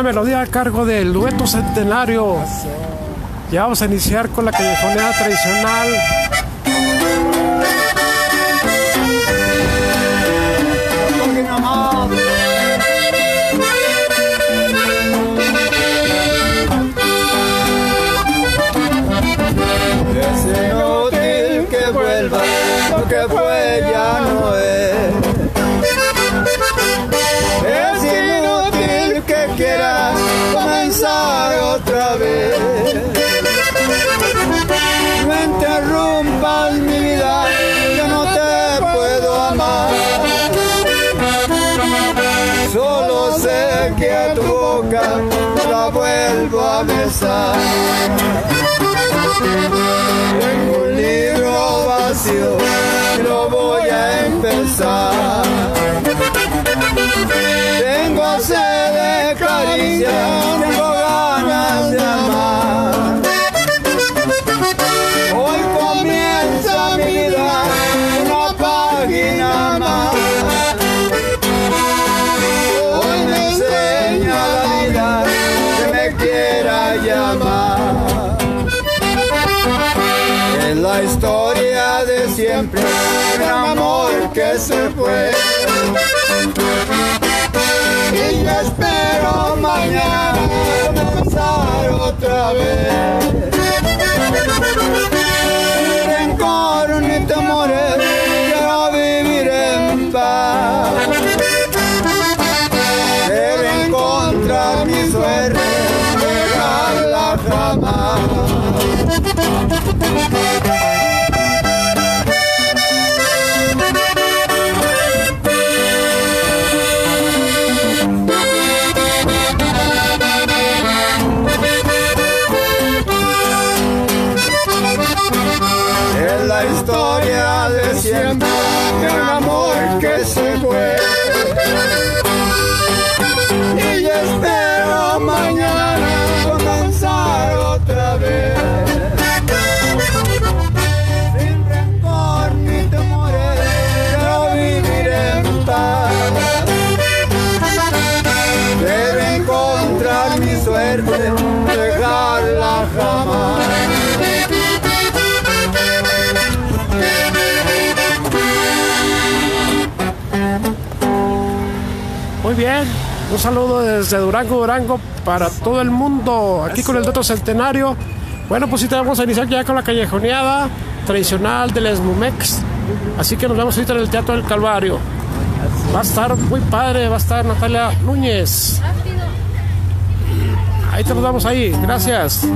melodía a cargo del dueto centenario. Ya vamos a iniciar con la callejoneada tradicional. Que vuelva, lo que fue ya no. Es Solo sé que a tu boca la vuelvo a besar. Tengo un libro vacío lo voy a empezar. Tengo sed de caricia, historia de siempre, un amor que se fue. Y yo espero mañana comenzar otra vez. De un amor que se fue. Y yo espero mañana comenzar otra vez. Sin rencor ni temores, quiero vivir en paz. Quiero encontrar mi suerte, Muy bien, un saludo desde Durango, Durango para todo el mundo, aquí con el dato centenario. Bueno, pues sí, te vamos a iniciar ya con la callejoneada tradicional del Esmumex. Así que nos vemos ahorita en el Teatro del Calvario. Va a estar muy padre, va a estar Natalia Núñez. Ahí te nos vamos ahí, gracias.